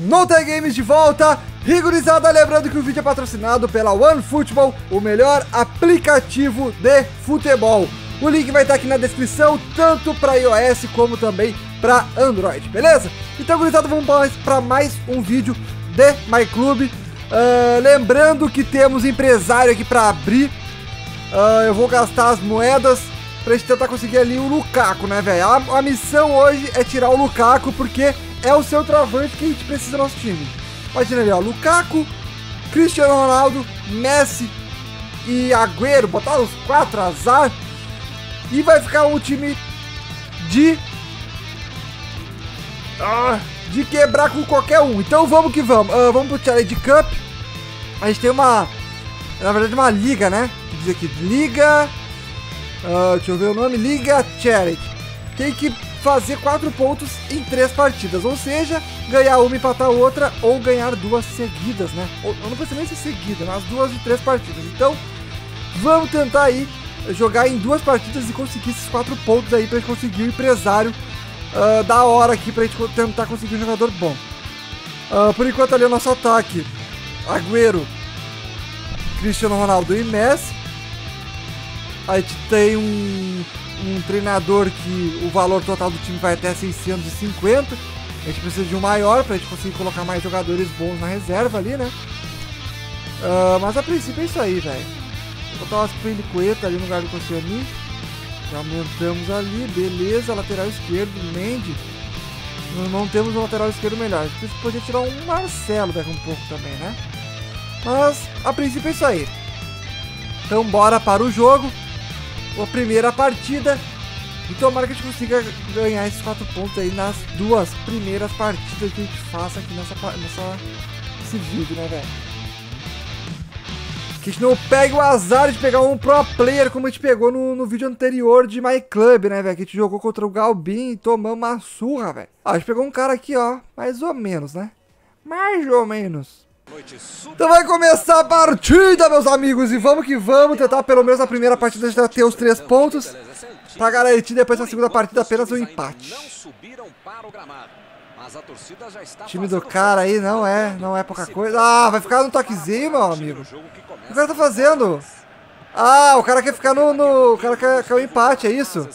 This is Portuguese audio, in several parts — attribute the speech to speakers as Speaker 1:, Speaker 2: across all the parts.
Speaker 1: No Time Games de volta, rigorizada, lembrando que o vídeo é patrocinado pela OneFootball, o melhor aplicativo de futebol. O link vai estar aqui na descrição, tanto para iOS como também para Android, beleza? Então, gurizada, vamos para mais um vídeo de MyClub. Uh, lembrando que temos empresário aqui para abrir. Uh, eu vou gastar as moedas pra gente tentar conseguir ali o Lukaku, né, velho? A, a, missão hoje é tirar o Lukaku, porque é o seu travante que a gente precisa no nosso time. Imagina ali, ó, Lukaku, Cristiano Ronaldo, Messi e Agüero, botar os quatro azar e vai ficar um time de ah, de quebrar com qualquer um. Então vamos que vamos. Uh, vamos pro Challenge Cup. A gente tem uma, na verdade, uma liga, né? Diz aqui, liga, uh, deixa eu ver o nome, liga Charity. Tem que fazer quatro pontos em três partidas, ou seja, ganhar uma, empatar outra ou ganhar duas seguidas, né? Ou, não precisa nem ser seguida, mas duas e três partidas. Então, vamos tentar aí jogar em duas partidas e conseguir esses quatro pontos aí pra gente conseguir o empresário uh, da hora aqui pra gente tentar conseguir um jogador bom. Uh, por enquanto ali o nosso ataque, Agüero, Cristiano Ronaldo e Messi. A gente tem um um treinador que o valor total do time vai até 650. A gente precisa de um maior para a gente conseguir colocar mais jogadores bons na reserva ali, né? Uh, mas a princípio é isso aí, velho. Botar umas Pelicoeta ali no lugar do Cossiani. Já aumentamos ali, beleza. Lateral esquerdo, Mendy. Não temos um lateral esquerdo melhor. A gente podia tirar um Marcelo daqui um pouco também, né? Mas a princípio é isso aí. Então bora para o jogo a primeira partida. E tomara que a gente consiga ganhar esses quatro pontos aí nas duas primeiras partidas que a gente faça aqui nessa, nessa, nesse vídeo, né, velho? Que a gente não pegue o azar de pegar um pro player como a gente pegou no, no vídeo anterior de My Club, né, velho? Que a gente jogou contra o Galbin e tomamos uma surra, velho. Ah, a gente pegou um cara aqui, ó, mais ou menos, né? Mais ou menos. Então vai começar a partida, meus amigos, e vamos que vamos tentar pelo menos na primeira partida já ter os três pontos para garantir depois na segunda partida apenas um empate. O time do cara aí não é, não é pouca coisa. Ah, vai ficar no toquezinho, meu amigo. O que o cara tá fazendo? Ah, o cara quer ficar no... no o cara quer, quer o empate, é isso?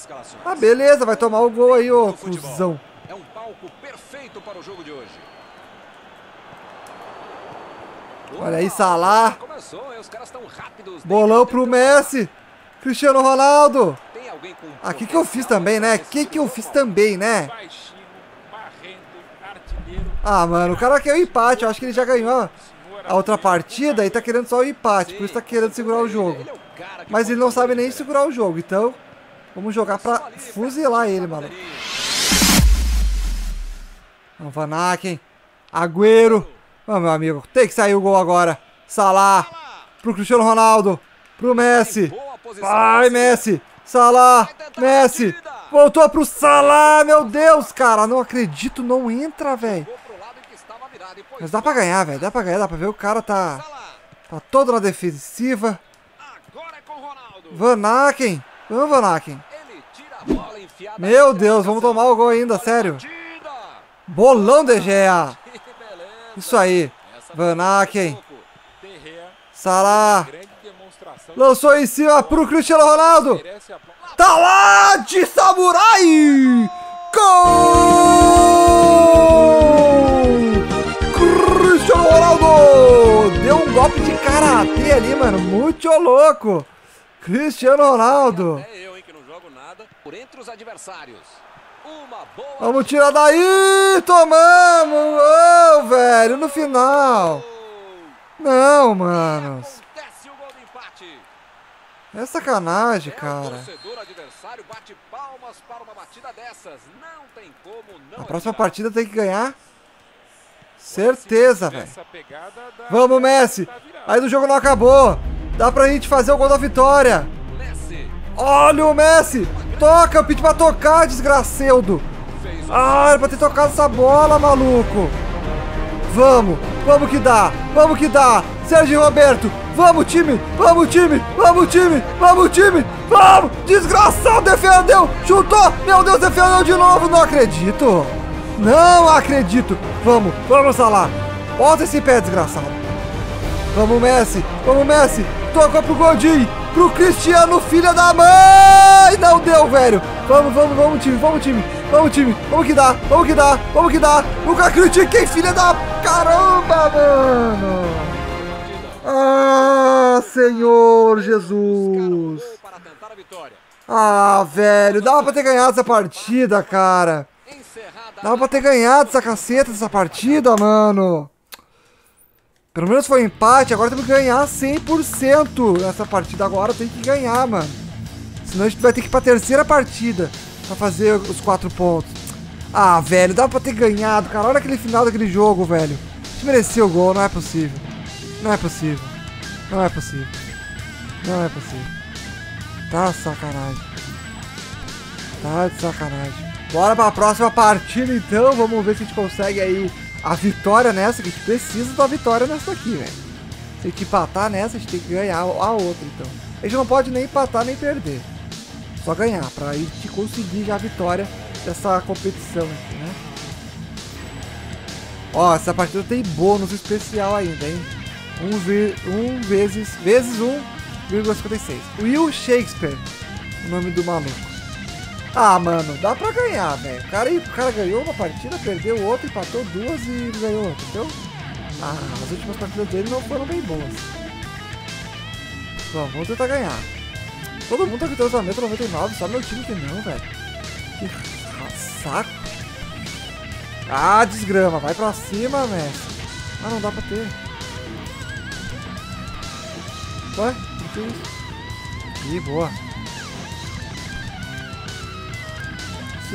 Speaker 1: Ah, beleza, vai tomar o gol aí, ô cuzão. É um palco perfeito para o jogo de hoje. Olha aí, Salah. Bolão pro Messi. Cristiano Ronaldo. Aqui que eu fiz também, né? Que que eu fiz também, né? Ah, mano, o cara quer o empate. Eu acho que ele já ganhou a outra partida e tá querendo só o empate. Por isso tá querendo segurar o jogo. Mas ele não sabe nem segurar o jogo. Então, vamos jogar pra fuzilar ele, mano. Van Aken. Vamos, meu amigo. Tem que sair o gol agora. Salah. Pro Cristiano Ronaldo. Pro Messi. Vai, Messi. Salah. Messi. Voltou pro Salah. Meu Deus, cara. Não acredito. Não entra, velho. Mas dá pra ganhar, velho. Dá pra ganhar. Dá pra ver. O cara tá... Tá todo na defensiva. Van Aken. Vamos, Van Aken. Meu Deus. Vamos tomar o gol ainda. Sério. Bolão de Gea. Isso aí. Van Aken. Salah. Lançou em cima pro Cristiano Ronaldo. Tá lá de samurai. Gol! Cristiano Ronaldo. Deu um golpe de karatê ali, mano. Muito louco. Cristiano Ronaldo. É eu, hein, que não jogo nada por entre os adversários. Vamos tirar daí! Tomamos! Oh, velho, no final! Não, manos! É sacanagem, cara. A próxima partida tem que ganhar. Certeza, velho. Vamos, Messi! Aí o jogo não acabou. Dá pra gente fazer o gol da vitória. Olha o Messi! Toca, eu pedi pra tocar, desgraceudo. Ah, era pra ter tocado essa bola, maluco. Vamos, vamos que dá, vamos que dá. Sérgio Roberto, vamos time, vamos time, vamos time, vamos time, vamos. Desgraçado, defendeu, chutou. Meu Deus, defendeu de novo, não acredito. Não acredito. Vamos, vamos lá. Bota esse pé, desgraçado. Vamos, Messi. Vamos, Messi. Toca pro Godin. Pro Cristiano, filha da mãe. Não deu, velho. Vamos, vamos, vamos, time. Vamos, time. Vamos, time. Vamos que dá. Vamos que dá. Vamos que dá. Nunca critiquei, filha da caramba, mano. Ah, Senhor Jesus. Ah, velho. Dava pra ter ganhado essa partida, cara. Dava pra ter ganhado essa caceta dessa partida, mano. Pelo menos foi um empate, agora temos que ganhar 100% nessa partida. Agora tem que ganhar, mano. Senão a gente vai ter que ir pra terceira partida pra fazer os quatro pontos. Ah, velho, dava pra ter ganhado, cara. Olha aquele final daquele jogo, velho. A gente mereceu o gol, não é possível. Não é possível. Não é possível. Não é possível. Tá sacanagem. Tá de sacanagem. Bora pra próxima partida então. Vamos ver se a gente consegue aí a vitória nessa. Que a gente precisa da vitória nessa aqui, velho. Se a gente empatar nessa, a gente tem que ganhar a outra então. A gente não pode nem empatar nem perder. Só ganhar, pra gente conseguir já a vitória dessa competição aqui, né? Ó, essa partida tem bônus especial ainda, hein? Um, ve um vezes, vezes 1,56. Will Shakespeare, o nome do maluco. Ah, mano, dá pra ganhar, velho. O cara, o cara ganhou uma partida, perdeu outra, empatou duas e ganhou outra, entendeu? Ah, as últimas partidas dele não foram bem boas. Bom, vamos tentar ganhar. Todo mundo tá com entrosamento 99, só meu time que não, velho. Que saco. Ah, desgrama. Vai pra cima, Messi. Ah, não dá pra ter. Ué, que isso? Ih, boa.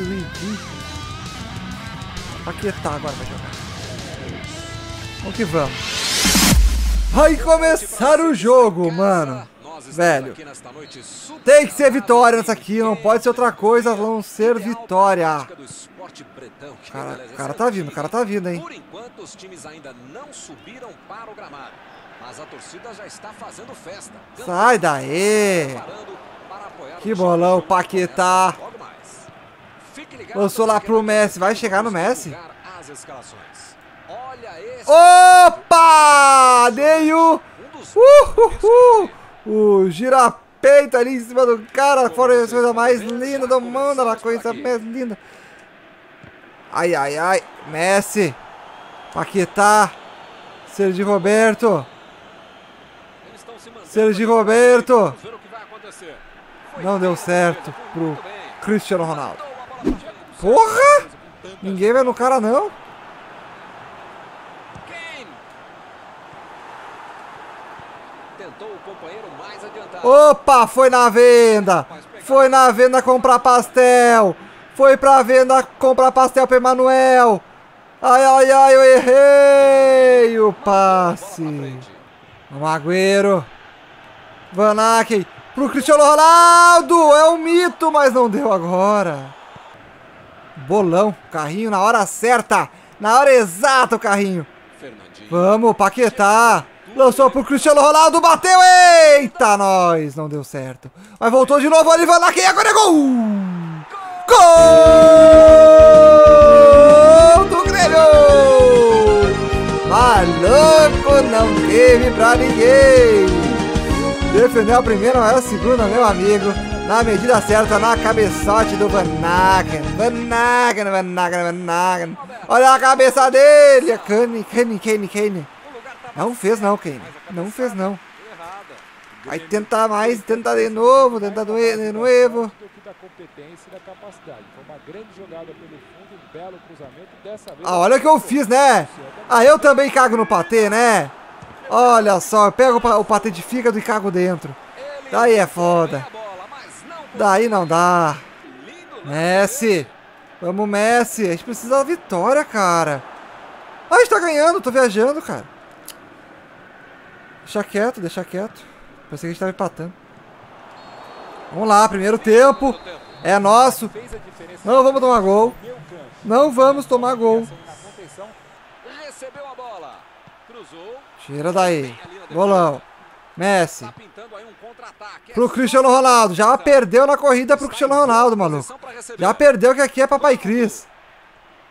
Speaker 1: Luigi. Paquetá agora vai jogar. Vamos que vamos. Vai começar o jogo, mano. Velho. Tem que ser vitória nessa aqui. Não pode ser outra coisa. Vão ser vitória. Cara, o cara tá vindo, o cara tá vindo, hein? Por enquanto, os times ainda não subiram para o gramado. Mas a torcida já está fazendo festa. Sai daí! Que bolão, Paquetá! Lançou lá pro Messi. Vai chegar no Messi? Opa! Dei o... Uh, o girapeito ali em cima do cara. Fora a coisa mais linda do mundo. A coisa mais linda. Ai, ai, ai. Messi. Paquetá. Sergi Roberto. Sergi Roberto. Não deu certo pro Cristiano Ronaldo. Porra! Ninguém vai no cara, não. Opa, foi na venda. Foi na venda comprar pastel. Foi pra venda comprar pastel pro Emanuel. Ai, ai, ai, eu errei o passe. Magueiro. Van Aken pro Cristiano Ronaldo. É um mito, mas não deu agora. Bolão, carrinho na hora certa. Na hora exata o carrinho. Vamos, Paquetá. Lançou pro Cristiano Ronaldo, bateu. Eita, nós. Não deu certo. Mas voltou de novo, Olivan Laque, agora é gol. Gol do Grêmio. Maluco, não teve pra ninguém. Defendeu a primeira, mas a segunda, meu amigo na medida certa, na cabeçote do Van Naken. Van Naken, Van Van. Olha a cabeça dele. Kane, Kane, Kane, Kane. Não fez não, Kane. Não fez não. Vai tentar mais, tentar de novo, tentar de novo. Ah, olha o que eu fiz, né? Ah, eu também cago no patê, né? Olha só, eu pego o patê de fígado e cago dentro. Daí é foda. Daí não dá. Messi. Vamos, Messi. A gente precisa da vitória, cara. Ah, a gente tá ganhando. Tô viajando, cara. Deixa quieto, deixa quieto. Pensei que a gente tava empatando. Vamos lá, primeiro tempo. É nosso. Não vamos tomar gol. Não vamos tomar gol. Tira daí. Golão. Messi. Pro Cristiano Ronaldo. Já perdeu na corrida pro Cristiano Ronaldo, maluco. Já perdeu que aqui é Papai Cris.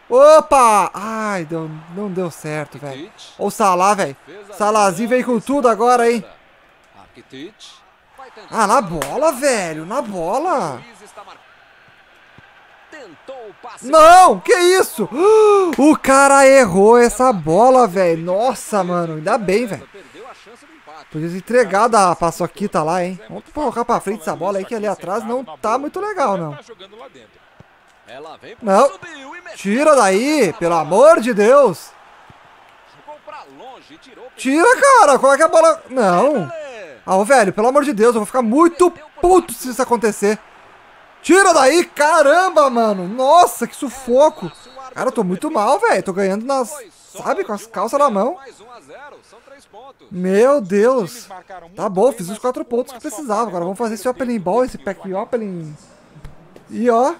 Speaker 1: Opa! Ai, deu, não deu certo, velho. O Salah, velho. Salazinho veio com tudo agora, hein? Ah, na bola, velho. Na bola. Não, que isso? O cara errou essa bola, velho. Nossa, mano. Ainda bem, velho. Podia ter entregado a paçoquita lá, hein? Vamos colocar pra frente essa bola aí, que ali atrás não tá muito legal, não. Não. Tira daí, pelo amor de Deus. Tira, cara. Qual é que a bola... Não. Ah, velho, pelo amor de Deus, eu vou ficar muito puto se isso acontecer. Tira daí, caramba, mano. Nossa, que sufoco. Cara, eu tô muito mal, velho. Tô ganhando nas... Sabe, com as calças na mão. Meu Deus. Tá bom, fiz os quatro pontos que precisava. Agora vamos fazer esse opening ball, esse pack opening. E ó...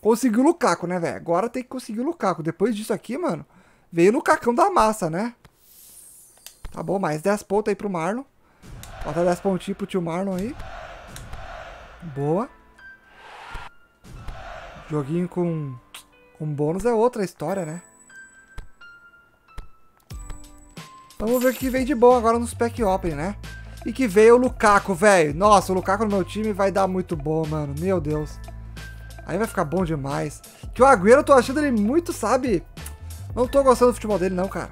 Speaker 1: Conseguiu o Lukaku, né, velho? Agora tem que conseguir o Lukaku. Depois disso aqui, mano, veio o Lukakão da massa, né? Tá bom, mais 10 pontos aí pro Marlon. Bota 10 pontinhos pro tio Marlon aí. Boa. Joguinho com, com bônus é outra história, né? Vamos ver o que vem de bom agora nos pack open, né? E que veio o Lukaku, velho. Nossa, o Lukaku no meu time vai dar muito bom, mano. Meu Deus. Aí vai ficar bom demais. Que o Agüero, eu tô achando ele muito, sabe? Não tô gostando do futebol dele, não, cara.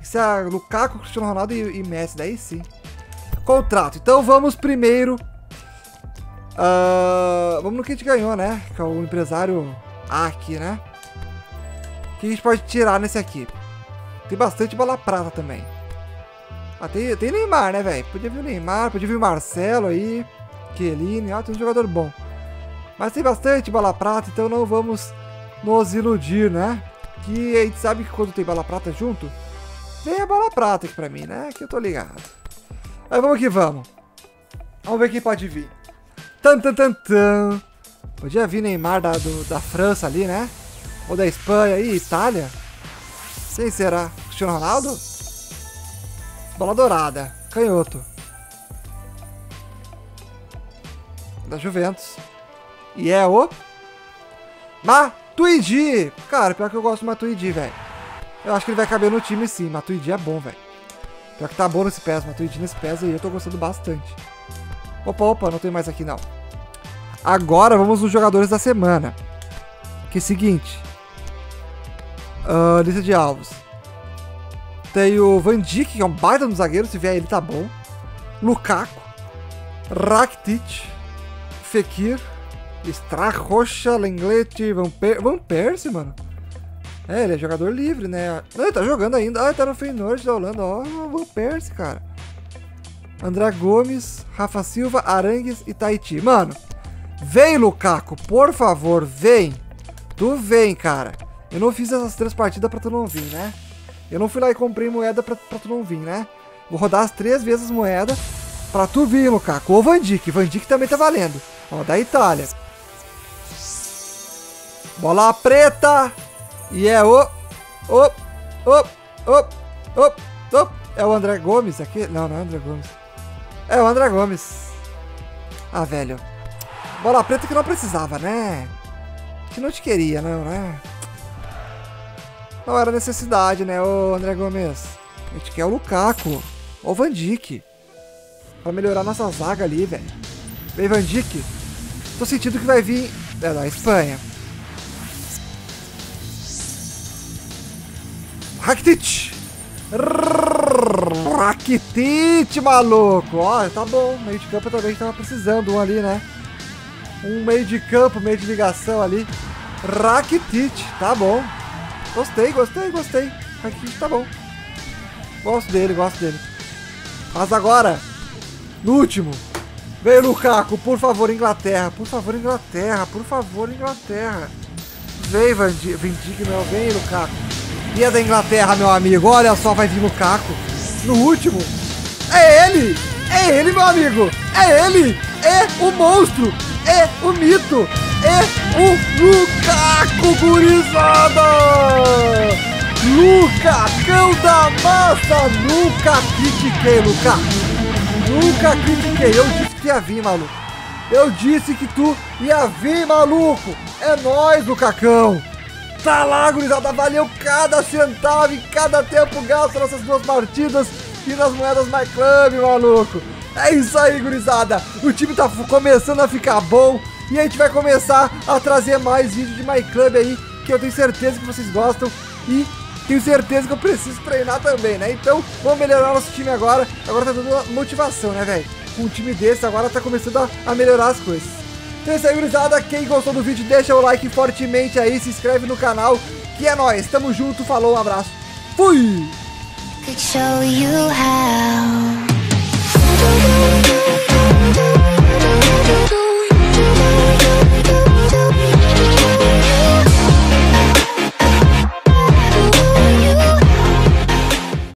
Speaker 1: Isso é Lukaku, Cristiano Ronaldo e, e Messi, daí sim. Contrato. Então vamos primeiro... Uh, vamos no que a gente ganhou, né? Que é o empresário A aqui, né? O que a gente pode tirar nesse aqui? Tem bastante bola prata também. Ah, tem, tem Neymar, né, velho? Podia vir o Neymar, podia vir o Marcelo aí. Kelini, ah, tem um jogador bom. Mas tem bastante bala prata, então não vamos nos iludir, né? Que a gente sabe que quando tem bala prata junto, vem a bala prata aqui pra mim, né? Que eu tô ligado. Mas vamos que vamos. Vamos ver quem pode vir. Tan, tan, tan, tan. Podia vir Neymar da, do, da França ali, né? Ou da Espanha aí, Itália. Quem será? Cristiano Ronaldo? Bola dourada. Canhoto. Da Juventus. E é o... Matuidi! Cara, pior que eu gosto do Matuidi, velho. Eu acho que ele vai caber no time sim. Matuidi é bom, velho. Pior que tá bom nesse PES. Matuidi nesse PES aí eu tô gostando bastante. Opa, opa, não tem mais aqui não. Agora vamos nos jogadores da semana. Que é o seguinte. Uh, lista de alvos. Tem o Van Dijk, que é um baita no zagueiro. Se vier ele, tá bom. Lukaku. Rakitic. Fekir. Rocha, Lenglet, Van, per Van Persie, mano. É, ele é jogador livre, né? Não, ele tá jogando ainda. Ah, tá no Feyenoord da Holanda. Ó, oh, Van Persie, cara. André Gomes, Rafa Silva, Arangues e Tahiti. Mano, vem, Lukaku, por favor, vem. Tu vem, cara. Eu não fiz essas três partidas pra tu não vir, né? Eu não fui lá e comprei moeda pra, pra tu não vir, né? Vou rodar as três vezes moeda pra tu vir, Lukaku. Ou Van Dijk. Van Dijk também tá valendo. Ó, da Itália. Bola preta. E é o... O... O... O... O... O... É o André Gomes aqui? Não, não é o André Gomes. É o André Gomes. Ah, velho. Bola preta que não precisava, né? Que não te queria, não, né? Não era necessidade, né, ô André Gomes? A gente quer o Lukaku. Ou o Van Dijk. Pra melhorar nossa zaga ali, velho. Vem, Van Dijk. Tô sentindo que vai vir... É, da Espanha. Rakitic! Rakitic, maluco! Ó, tá bom. Meio de campo também tava precisando um ali, né? Um meio de campo, meio de ligação ali. Rakitic, tá bom. Gostei, gostei, gostei. Rakitic tá bom. Gosto dele, gosto dele. Mas agora, no último, veio Lukaku, por favor, Inglaterra. Por favor, Inglaterra. Por favor, Inglaterra. Vem, não. Vem, Lukaku. E da Inglaterra, meu amigo. Olha só, vai vir Lukaku. No último. É ele! É ele, meu amigo! É ele! É o monstro! É o mito! É o Lukaku, gurizada! Lucacão da massa! Nunca critiquei, Lukaku! Nunca critiquei! Eu disse que ia vir, maluco! Eu disse que tu ia vir, maluco! É nóis, Lucacão! Tá lá, gurizada, valeu cada centavo e cada tempo gasto nessas duas partidas e nas moedas My Club, maluco. É isso aí, gurizada. O time tá começando a ficar bom e a gente vai começar a trazer mais vídeos de My Club aí, que eu tenho certeza que vocês gostam e tenho certeza que eu preciso treinar também, né? Então, vamos melhorar nosso time agora. Agora tá dando motivação, né, velho? Com um time desse, agora tá começando a, a melhorar as coisas. Então é isso aí, gurizada. Quem gostou do vídeo, deixa o like fortemente aí, se inscreve no canal, que é nóis. Tamo junto, falou, um abraço. Fui!